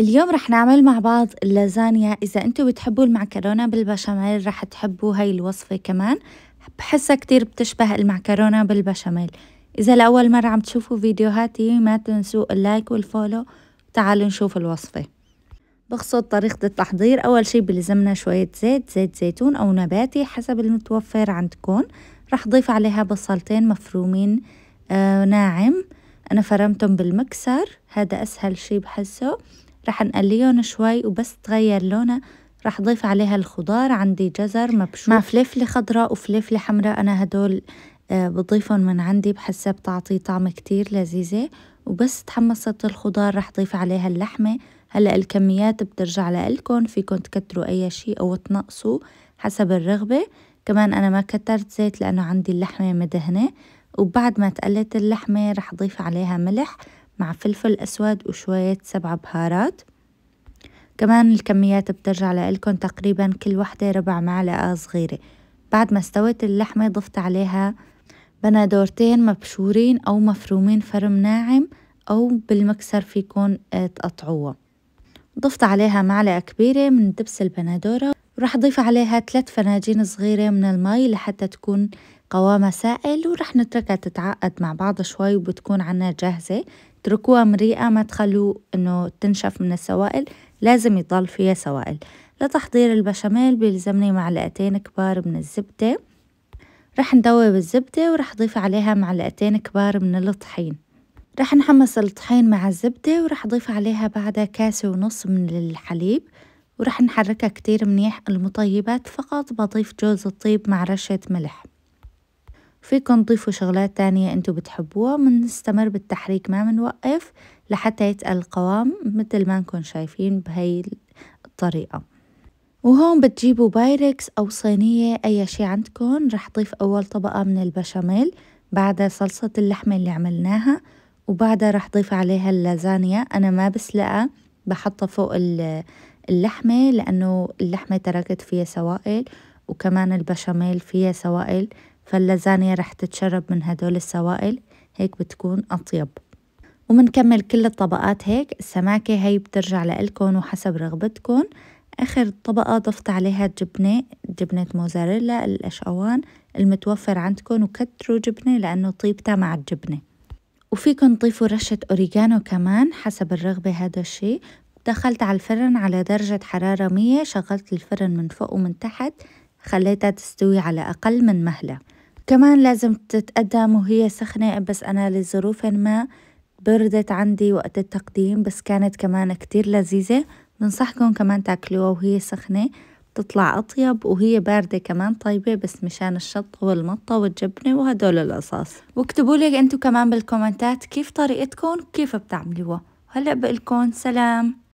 اليوم رح نعمل مع بعض اللازانيا إذا أنتوا بتحبوا المعكرونة بالبشاميل رح تحبوا هاي الوصفة كمان. بحسها كتير بتشبه المعكرونة بالبشاميل. إذا لأول مرة عم تشوفوا فيديوهاتي ما تنسوا ال like وال follow. تعالوا نشوف الوصفة. بخصوص طريقة التحضير أول شي بلزمنا شوية زيت زيت زيتون أو نباتي حسب المتوفر عندكم. رح ضيف عليها بصلتين مفرومين آه ناعم. أنا فرمتهم بالمكسر. هذا أسهل شي بحسه. رح نقليهم شوي وبس تغير لونها. رح ضيف عليها الخضار عندي جزر مبشور. مع فلفلة خضراء وفلفلة حمراء. أنا هدول آه بضيفهم من عندي بحسها بتعطي طعم كتير لذيذة. وبس تحمصت الخضار رح ضيف عليها اللحمة. هلأ الكميات بترجع لإلكن فيكن تكتروا أي شي أو تنقصوا حسب الرغبة. كمان أنا ما كترت زيت لأنه عندي اللحمة مدهنة. وبعد ما تقلت اللحمة رح ضيف عليها ملح. مع فلفل أسود وشوية سبع بهارات. كمان الكميات بترجع لإلكن تقريبا كل وحدة ربع معلقة صغيرة. بعد ما استوت اللحمة ضفت عليها بندورتين مبشورين أو مفرومين فرم ناعم أو بالمكسر فيكون تقطعوها ضفت عليها معلقة كبيرة من دبس البندورة. وراح أضيف عليها ثلاث فناجين صغيرة من المي لحتى تكون قوامها سائل ورح نتركها تتعقد مع بعض شوي وبتكون عنا جاهزة. اتركوها مريئة ما تخلوا إنه تنشف من السوائل لازم يضل فيها سوائل. لتحضير البشاميل بيلزمني معلقتين كبار من الزبدة. رح ندوب الزبدة ورح أضيف عليها معلقتين كبار من الطحين. رح نحمص الطحين مع الزبدة ورح أضيف عليها بعدها كاسة ونص من الحليب. ورح نحركها كتير منيح المطيبات فقط بضيف جوز الطيب مع رشة ملح. فيكن تضيفوا شغلات تانية انتو بتحبوها بنستمر بالتحريك ما بنوقف لحتى يتقل القوام مثل ما نكون شايفين بهي الطريقة. وهون بتجيبوا بايركس أو صينية أي شي عندكم رح ضيف أول طبقة من البشاميل بعدها صلصة اللحمة اللي عملناها وبعدها رح ضيف عليها اللازانيا. أنا ما بسلقها بحطها فوق اللحمة لأنه اللحمة تركت فيها سوائل وكمان البشاميل فيها سوائل. فاللازانيا رح تتشرب من هدول السوائل هيك بتكون أطيب. ومنكمل كل الطبقات هيك السماكة هي بترجع لإلكن وحسب رغبتكن. آخر طبقة ضفت عليها جبنة جبنة موزاريلا الأشقوان المتوفر عندكم وكتروا جبنة لأنه طيبتها مع الجبنة. وفيكن تضيفوا رشة أوريجانو كمان حسب الرغبة هذا الشي. دخلت على الفرن على درجة حرارة مية شغلت الفرن من فوق ومن تحت خليتها تستوي على أقل من مهلة. كمان لازم تتقدم وهي سخنة بس أنا لظروف ما بردت عندي وقت التقديم بس كانت كمان كتير لذيذة. بنصحكم كمان تاكلوها وهي سخنة بتطلع أطيب وهي باردة كمان طيبة بس مشان الشطة والمطة والجبنة وهدول القصص واكتبوا لي انتو كمان بالكومنتات كيف طريقتكم وكيف بتعملوها. هلأ بقلكن سلام.